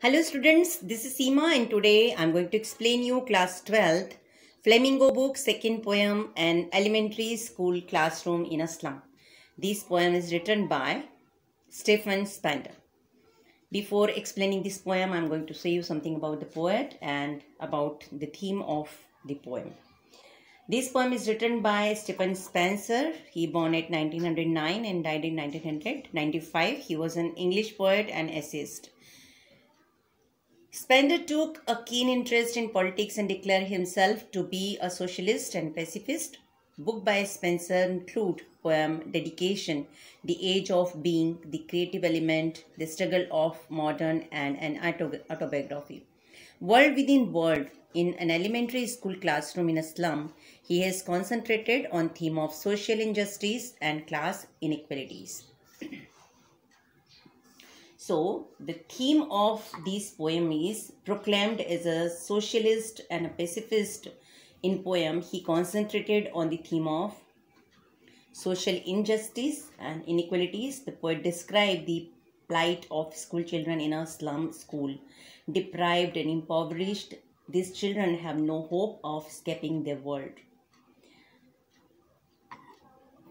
Hello students, this is Seema and today I'm going to explain you class 12th Flamingo book second poem an elementary school classroom in a slum. This poem is written by Stephen Spender. Before explaining this poem, I'm going to say you something about the poet and about the theme of the poem. This poem is written by Stephen Spencer. He born at 1909 and died in 1995. He was an English poet and essayist. Spender took a keen interest in politics and declared himself to be a socialist and pacifist. Book by Spencer include poem Dedication, The Age of Being, The Creative Element, The Struggle of Modern and an autobiography. World within world, in an elementary school classroom in a slum, he has concentrated on theme of social injustice and class inequalities. So, the theme of this poem is proclaimed as a socialist and a pacifist. In poem, he concentrated on the theme of social injustice and inequalities. The poet described the plight of school children in a slum school. Deprived and impoverished, these children have no hope of escaping their world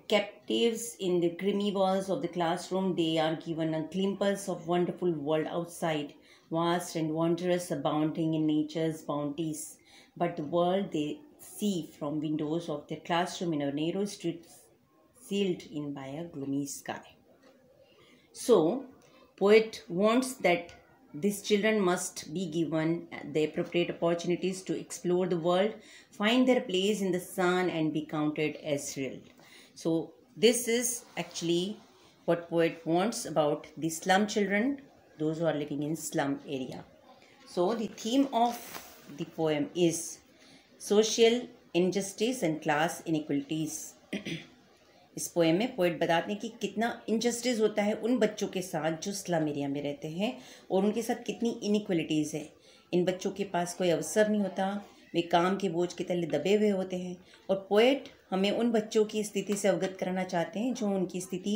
captives in the grimy walls of the classroom, they are given a glimpse of wonderful world outside, vast and wondrous, abounding in nature's bounties. But the world they see from windows of their classroom in a narrow street sealed in by a gloomy sky. So, poet wants that these children must be given the appropriate opportunities to explore the world, find their place in the sun and be counted as real. So this is actually what poet wants about the slum children, those who are living in slum area. So the theme of the poem is social injustice and class inequalities. इस poem में poet बताते हैं कि कितना injustice होता है उन बच्चों के साथ जो स्लम एरिया में रहते हैं और उनके साथ कितनी इनक्वलिटीज़ है इन बच्चों के पास कोई अवसर नहीं होता वे काम के बोझ के तले दबे हुए होते हैं और पोएट हमें उन बच्चों की स्थिति से अवगत कराना चाहते हैं जो उनकी स्थिति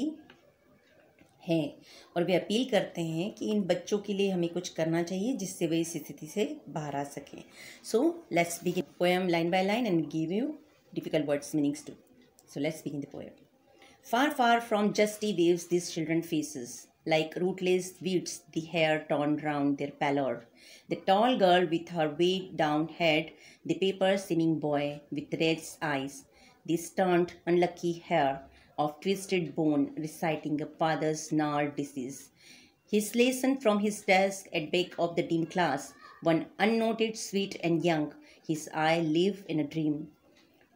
है। और वे अपील करते हैं कि इन बच्चों के लिए हमें कुछ करना चाहिए जिससे वे इस स्थिति से बाहर आ सकें। So let's begin poem line by line and give you difficult words meanings too so let's begin the poem far far from gusty waves this children faces like rootless weeds, the hair torn round their pallor. The tall girl with her weighed down head, the paper seeming boy with red eyes, the stunned, unlucky hair of twisted bone reciting a father's gnarled disease. His lesson from his desk at back of the dim class, one unnoted, sweet and young, his eye live in a dream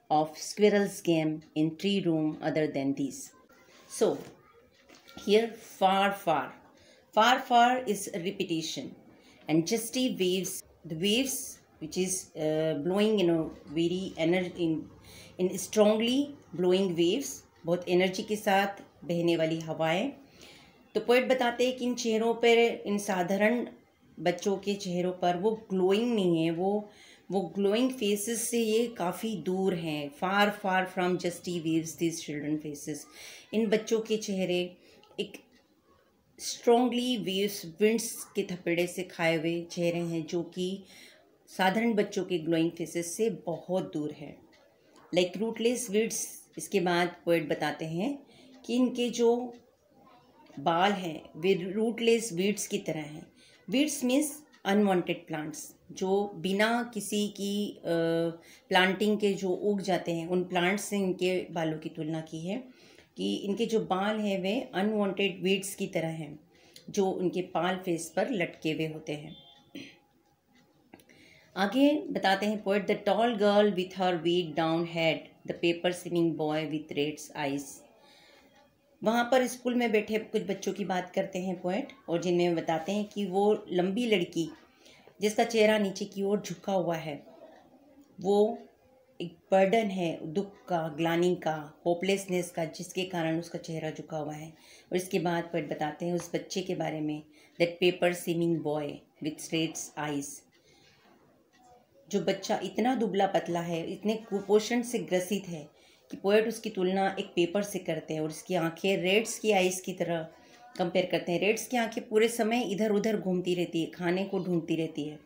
of squirrel's game in tree room other than this. So, here far far far far is repetition and justy waves the waves which is uh, blowing you know very energy in in strongly blowing waves बहुत energy के साथ बहने वाली हवाएँ। तो poet बताते हैं कि इन चेहरों पर, इन साधारण बच्चों के चेहरों पर वो ग्लोइंग नहीं है, वो वो ग्लोइंग फेसेस से ये काफ़ी दूर हैं far far from gusty waves this children faces इन बच्चों के चेहरे एक स्ट्रॉन्गली वेव्स विंड्स के थपेड़े से खाए हुए चेहरे हैं, जो कि साधारण बच्चों के ग्लोइंग फेसेस से बहुत दूर है। लाइक रूटलेस वीड्स इसके बाद पोइट बताते हैं कि इनके जो बाल हैं, वे रूटलेस वीड्स की तरह हैं। वीड्स मीन्स अनवांटेड प्लांट्स जो बिना किसी की प्लांटिंग के जो उग जाते हैं, उन प्लांट्स से इनके बालों की तुलना की है कि इनके जो बाल हैं, वे अनवांटेड वीड्स की तरह हैं, जो उनके पाल फेस पर लटके हुए होते हैं। आगे बताते हैं poet the tall girl with her weighed down head the paper seeming boy with rat's eyes वहाँ पर स्कूल में बैठे कुछ बच्चों की बात करते हैं पोइट और जिनमें बताते हैं कि वो लंबी लड़की, जिसका चेहरा नीचे की ओर झुका हुआ है, वो एक बर्डन है, दुख का, ग्लानी का होपलेसनेस का, जिसके कारण उसका चेहरा झुका हुआ है। और इसके बाद पर बताते हैं उस बच्चे के बारे में that paper seeming boy with straits eyes जो बच्चा इतना दुबला पतला है, इतने कुपोषण से ग्रसित है कि पोएट उसकी तुलना एक पेपर से करते हैं और उसकी आँखें रेड्स की आइज़ की तरह कंपेयर करते हैं। रेड्स की आँखें पूरे समय इधर उधर घूमती रहती है, खाने को ढूंढती रहती है।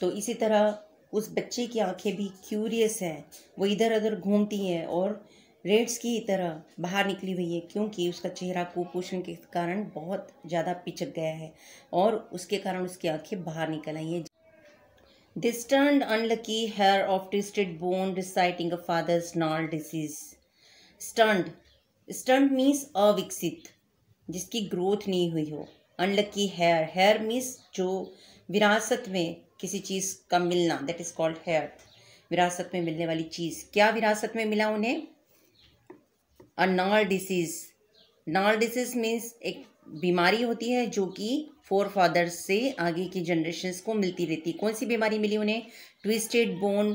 तो इसी तरह उस बच्चे की आँखें भी क्यूरियस हैं, वो इधर उधर घूमती हैं और रेड्स की तरह बाहर निकली हुई है क्योंकि उसका चेहरा कुपोषण के कारण बहुत ज़्यादा पिचक गया है और उसके कारण उसकी आँखें बाहर निकल आई हैं। This turn unlucky heir of twisted bone reciting a father gnarled disease stunned stunted means अविकसित, जिसकी ग्रोथ नहीं हुई हो। अनलकी हेयर हेयर मीन्स जो विरासत में किसी चीज़ का मिलना दैट इज़ कॉल्ड हेयर विरासत में मिलने वाली चीज़। क्या विरासत में मिला उन्हें? A gnarled disease gnarled disease means एक बीमारी होती है जो कि फोर फादर्स से आगे की जनरेशन को मिलती रहती कौन सी बीमारी मिली उन्हें twisted bone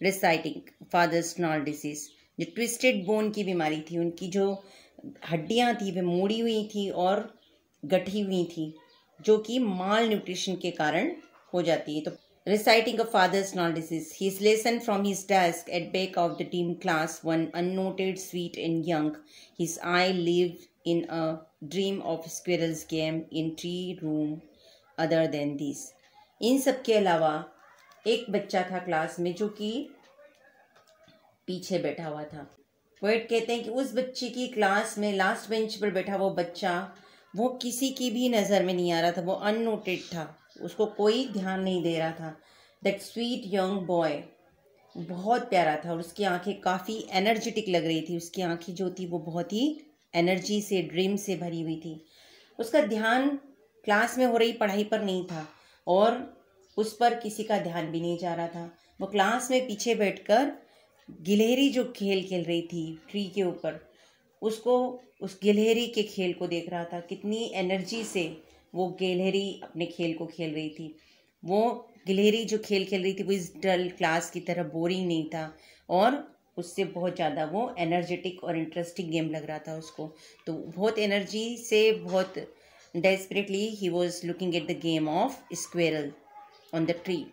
reciting fathers gnarled disease जो ट्विस्टेड बोन की बीमारी थी उनकी जो हड्डियाँ थी वे मोड़ी हुई थी और गठी हुई थी जो कि माल न्यूट्रिशन के कारण हो जाती है तो reciting a father's disease. His lesson from his desk at back of the team class, one unnoted, sweet and young. His eye lived in a dream of squirrels game in tree room other than this इन सब के अलावा एक बच्चा था class में जो कि पीछे बैठा हुआ था। पोइट कहते हैं कि उस बच्चे की क्लास में लास्ट बेंच पर बैठा वो बच्चा, वो किसी की भी नज़र में नहीं आ रहा था, वो अननोटेड था। उसको कोई ध्यान नहीं दे रहा था। दैट स्वीट यंग बॉय बहुत प्यारा था और उसकी आँखें काफ़ी एनर्जेटिक लग रही थी। उसकी आँखें जो थी वो बहुत ही एनर्जी से ड्रीम से भरी हुई थी। उसका ध्यान क्लास में हो रही पढ़ाई पर नहीं था और उस पर किसी का ध्यान भी नहीं जा रहा था। वो क्लास में पीछे बैठकर गिलहरी जो खेल खेल रही थी ट्री के ऊपर, उसको, उस गिलहरी के खेल को देख रहा था। कितनी एनर्जी से वो गिलहरी अपने खेल को खेल रही थी। वो गिलहरी जो खेल खेल रही थी, वो इस डल क्लास की तरह बोरिंग नहीं था और उससे बहुत ज़्यादा वो एनर्जेटिक और इंटरेस्टिंग गेम लग रहा था उसको। तो बहुत एनर्जी से बहुत desperately he was looking at the game of squirrel on the tree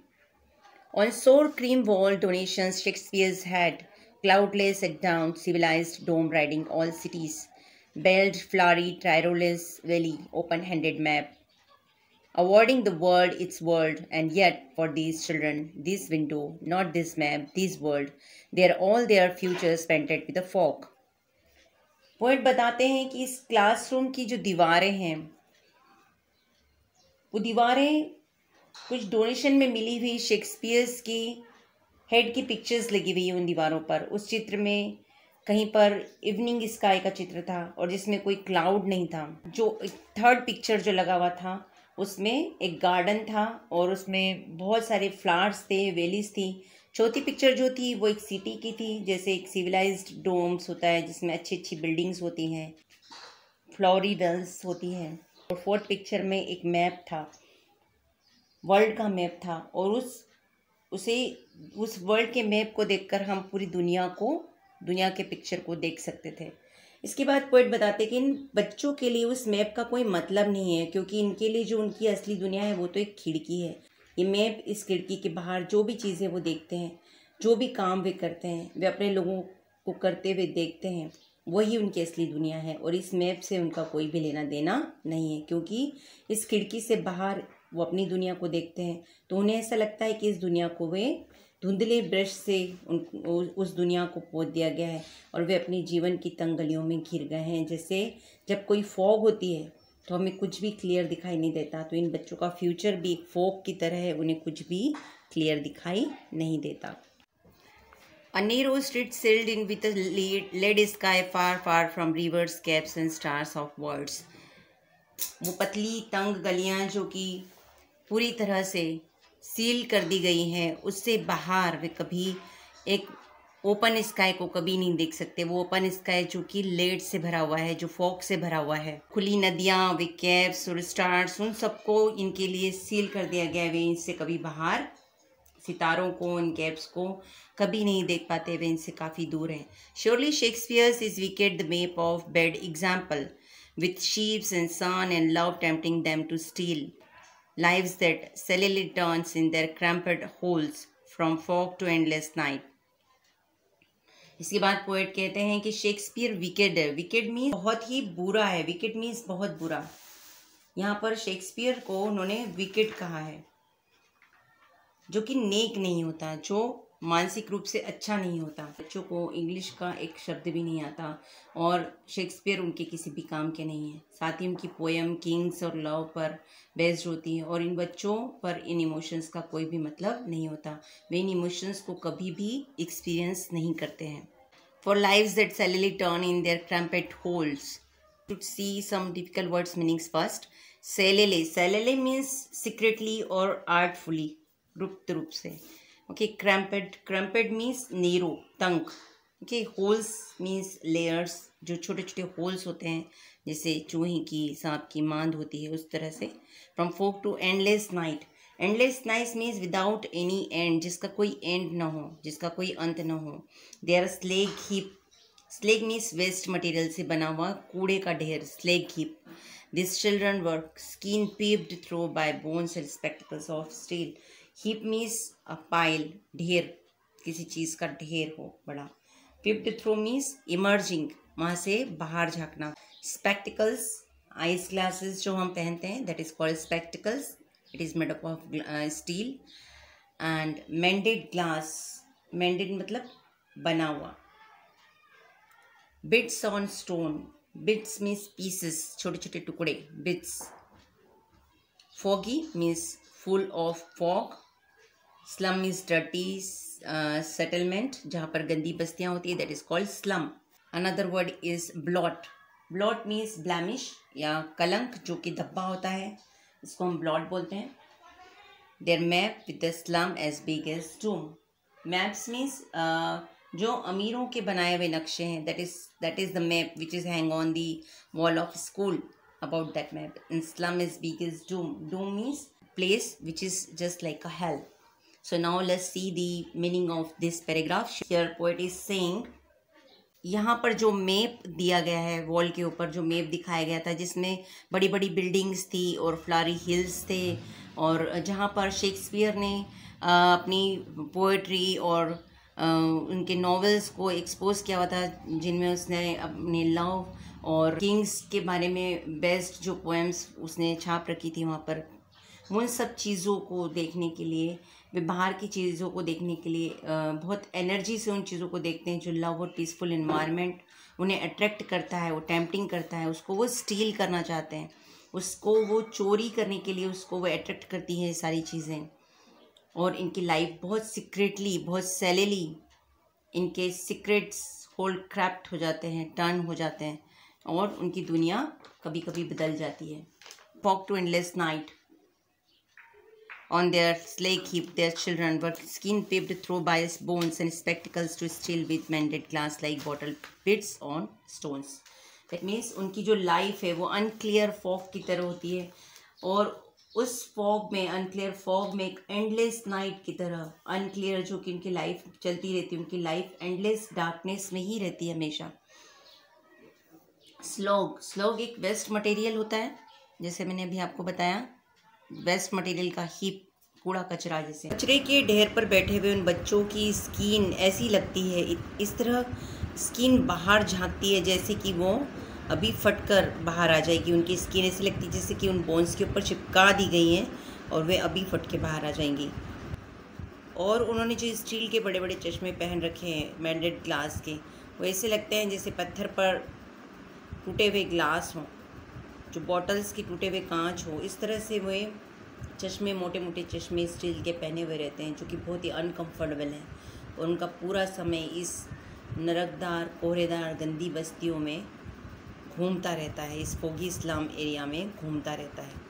on sour cream wall donation Shakespeare's head cloudless at dawn civilised dome riding all cities belled flowery Tyrolese valley open handed map awarding the world its world, and yet for these children, this window, not this map, this world, they are all their futures painted with a fog. Poet बताते हैं कि इस classroom की जो दीवारें हैं वो दीवारें कुछ डोनेशन में मिली हुई शेक्सपियर्स की हेड की पिक्चर्स लगी हुई है उन दीवारों पर उस चित्र में कहीं पर इवनिंग स्काई का चित्र था और जिसमें कोई क्लाउड नहीं था जो थर्ड पिक्चर जो लगा हुआ था उसमें एक गार्डन था और उसमें बहुत सारे फ्लावर्स थे वेलीज थी। चौथी पिक्चर जो थी, वो एक सिटी की थी, जैसे एक सिविलाइज्ड डोम्स होता है, जिसमें अच्छी अच्छी बिल्डिंग्स होती हैं फ्लोरी वेल्स होती हैं। और फोर्थ पिक्चर में एक मैप था वर्ल्ड का मैप था और उस, उसे, उस वर्ल्ड के मैप को देखकर हम पूरी दुनिया को, दुनिया के पिक्चर को देख सकते थे। इसके बाद पोइट बताते कि इन बच्चों के लिए उस मैप का कोई मतलब नहीं है, क्योंकि इनके लिए जो उनकी असली दुनिया है वो तो एक खिड़की है। ये मैप इस खिड़की के बाहर जो भी चीज़ें वो देखते हैं, जो भी काम वे करते हैं, वे अपने लोगों को करते हुए देखते हैं, वही उनकी असली दुनिया है। और इस मैप से उनका कोई भी लेना देना नहीं है, क्योंकि इस खिड़की से बाहर वो अपनी दुनिया को देखते हैं। तो उन्हें ऐसा लगता है कि इस दुनिया को वे धुंधले ब्रश से उन उस दुनिया को पोत दिया गया है और वे अपने जीवन की तंगलियों में घिर गए हैं जैसे जब कोई फॉग होती है तो हमें कुछ भी क्लियर दिखाई नहीं देता तो इन बच्चों का फ्यूचर भी एक फॉग की तरह है उन्हें कुछ भी क्लियर दिखाई नहीं देता street sailed in with a lead, lead sky far, far from rivers, caps and stars of words. वो पतली तंग गलियाँ जो कि पूरी तरह से सील कर दी गई हैं, उससे बाहर वे कभी एक ओपन स्काई को कभी नहीं देख सकते। वो ओपन स्काई जो कि लेड से भरा हुआ है, जो फॉक से भरा हुआ है। खुली नदियाँ, वे कैप्स और स्टार्स उन सबको इनके लिए सील कर दिया गया है। वे इनसे कभी बाहर सितारों को इन कैप्स को कभी नहीं देख पाते। वे इनसे काफ़ी दूर हैं। Surely Shakespeare's is wicked the map of bad example with ships and sun and love tempting them to steal lives that cellulite turns in their cramped holes from fog to endless night. इसके बाद poet कहते हैं कि Shakespeare wicked है। Wicked means बहुत ही बुरा है। विकेड मीन्स बहुत बुरा। यहाँ पर शेक्सपियर को उन्होंने विकेड कहा है, जो कि नेक नहीं होता, जो मानसिक रूप से अच्छा नहीं होता। बच्चों को इंग्लिश का एक शब्द भी नहीं आता और शेक्सपियर उनके किसी भी काम के नहीं है। साथ ही उनकी पोएम किंग्स और लव पर बेस्ड होती है और इन बच्चों पर इन इमोशंस का कोई भी मतलब नहीं होता। वे इन इमोशंस को कभी भी एक्सपीरियंस नहीं करते हैं। For life that slyly turn in their cramped holds to see some difficult words meanings first slyly slyly means secretly और आर्टफुली रूप से। Okay cramped cramped means narrow तंक okay holes means layers जो छोटे छोटे holes होते हैं, जैसे चूहे की, सांप की मांद होती है, उस तरह से। From fog to endless night endless night means without any end जिसका कोई एंड ना हो, जिसका कोई अंत ना हो। They are slag heap slag means waste material से बना हुआ कूड़े का ढेर slag heap this children wear skin peeped through by bones and spectacles of steel heap means a, pile, ढेर, किसी चीज़ का ढेर हो बड़ा। फिफ्थ थ्रो मीन्स इमर्जिंग, वहाँ से बाहर झांकना। स्पेक्टिकल्स, आइस ग्लासेस जो हम पहनते हैं that is called spectacles it is made up of steel and mended glass mended मतलब बना हुआ। Bits on stone bits means pieces छोटे छोटे टुकड़े bits foggy means full of fog slum is dirty settlement जहाँ पर गंदी बस्तियाँ होती है that is called slum another word is blot blot means blemish या कलंक, जो कि धब्बा होता है, इसको हम ब्लॉट बोलते हैं. Their map with the slum as big as doom maps means जो अमीरों के बनाए हुए नक्शे हैं that is that is the map which is hang on the wall of school about that map in slum is big is doom doom means place which is just like a hell. So now let's see the meaning of this paragraph. Here, poet is saying, यहाँ पर जो map दिया गया है wall के ऊपर जो map दिखाया गया था, जिसमें बड़ी बड़ी बिल्डिंग्स थी और फ्लारी हिल्स थे, और जहाँ पर शेक्सपियर ने अपनी पोइट्री और उनके नॉवेल्स को एक्सपोज किया हुआ था, जिनमें उसने अपने लव और किंग्स के बारे में बेस्ट जो पोएम्स उसने छाप रखी थी वहाँ पर, उन सब चीज़ों को देखने के लिए वे बाहर की चीज़ों को देखने के लिए बहुत एनर्जी से उन चीज़ों को देखते हैं जो लव और पीसफुल इन्वायरमेंट उन्हें अट्रैक्ट करता है, वो टेम्पटिंग करता है, उसको वो स्टील करना चाहते हैं। उसको वो चोरी करने के लिए उसको वो अट्रैक्ट करती हैं सारी चीज़ें। और इनकी लाइफ बहुत सीक्रेटली बहुत सेलेली इनके सीक्रेट्स होल्ड क्रैप्ट हो जाते हैं टर्न हो जाते हैं और उनकी दुनिया कभी कभी बदल जाती है। Fog to endless night On their slag heap, their children were skin pipped through by bones and spectacles to still with mended glass like bottle bits on stones. That means उनकी जो लाइफ है वो unclear fog की तरह होती है और उस फॉग में अनक्लियर फॉग में एक एंडलेस नाइट की तरह अनक्लियर जो कि उनकी लाइफ चलती रहती है उनकी लाइफ एंडलेस डार्कनेस में ही रहती है हमेशा स्लोग स्लोग एक वेस्ट मटेरियल होता है जैसे मैंने अभी आपको बताया वेस्ट मटेरियल का हीप कूड़ा कचरा जैसे। कचरे के ढेर पर बैठे हुए उन बच्चों की स्किन ऐसी लगती है इस तरह स्किन बाहर झांकती है जैसे कि वो अभी फटकर बाहर आ जाएगी। उनकी स्किन ऐसी लगती है जैसे कि उन बोन्स के ऊपर चिपका दी गई हैं और वे अभी फट के बाहर आ जाएँगी। और उन्होंने जो स्टील के बड़े बड़े चश्मे पहन रखे हैं मैंडेड ग्लास के, वो ऐसे लगते हैं जैसे पत्थर पर टूटे हुए ग्लास हों। जो बॉटल्स के टूटे हुए कांच हो, इस तरह से वे चश्मे मोटे मोटे चश्मे स्टील के पहने हुए रहते हैं, जो कि बहुत ही अनकम्फर्टेबल हैं। और उनका पूरा समय इस नरकदार, कोहरेदार, गंदी बस्तियों में घूमता रहता है, इस फोगी इस्लाम एरिया में घूमता रहता है।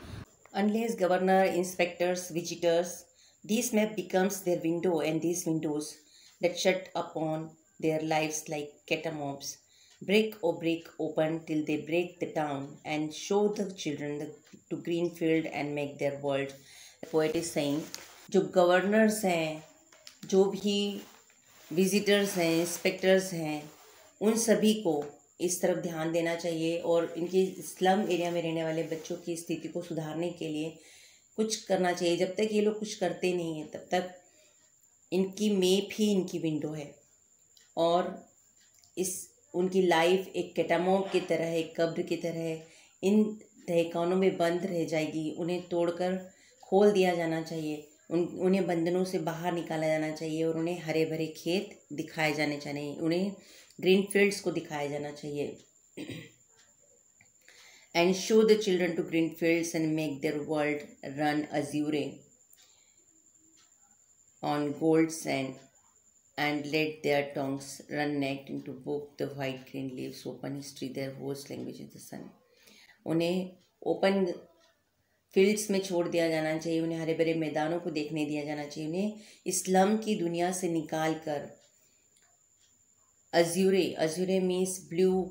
Unless governor inspectors visitors this map becomes their window and this windows upon their lives like catacombs brick or brick open till they break the town and show the children the, to green field and make their world. Poet is saying, जो governors हैं जो भी visitors हैं inspectors हैं उन सभी को इस तरफ़ ध्यान देना चाहिए और इनके स्लम एरिया में रहने वाले बच्चों की स्थिति को सुधारने के लिए कुछ करना चाहिए जब तक ये लोग कुछ करते नहीं हैं तब तक इनकी मेप ही इनकी विंडो है और इस उनकी लाइफ एक कैटामोब की तरह, एक कब्र की तरह, इन तहखानों में बंद रह जाएगी। उन्हें तोड़कर खोल दिया जाना चाहिए। उन, उन्हें बंधनों से बाहर निकाला जाना चाहिए और उन्हें हरे भरे खेत दिखाए जाने चाहिए। उन्हें ग्रीन फील्ड्स को दिखाया जाना चाहिए। And show the children to green fields and make their world run azure on gold sand and let their tongues run necked into book the white green leaves open history, their host language is the sun. उन्हें open fields में छोड़ दिया जाना चाहिए, उन्हें हरे भरे मैदानों को देखने दिया जाना चाहिए, उन्हें इस्लाम की दुनिया से निकाल कर। Azure azure means blue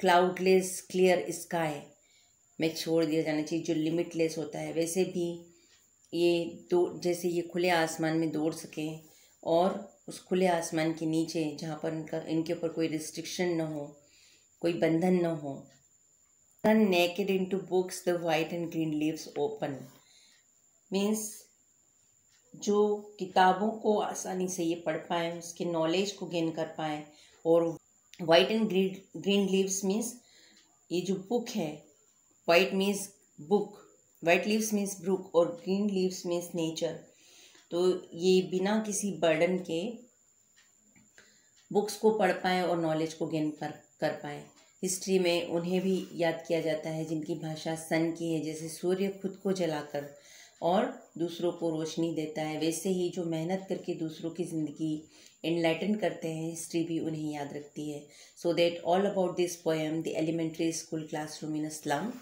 cloudless clear sky में छोड़ दिया जाना चाहिए, जो लिमिटलेस होता है। वैसे भी ये दो, जैसे ये खुले आसमान में दौड़ सकें और उस खुले आसमान के नीचे, जहाँ पर इनका इनके ऊपर कोई रिस्ट्रिक्शन न हो, कोई बंधन न हो run naked into books the white and green leaves open means जो किताबों को आसानी से ये पढ़ पाए, उसके नॉलेज को गेन कर पाए, और white and green green leaves means ये जो बुक है white means book white leaves means book और ग्रीन लीव्स मीन्स नेचर तो ये बिना किसी बर्डन के बुक्स को पढ़ पाएँ और नॉलेज को गेन कर कर पाएँ। हिस्ट्री में उन्हें भी याद किया जाता है, जिनकी भाषा सन की है, जैसे सूर्य खुद को जलाकर और दूसरों को रोशनी देता है। वैसे ही जो मेहनत करके दूसरों की ज़िंदगी इनलाइटन करते हैं हिस्ट्री भी उन्हें याद रखती है। So that all about this poem the elementary school classroom in a slum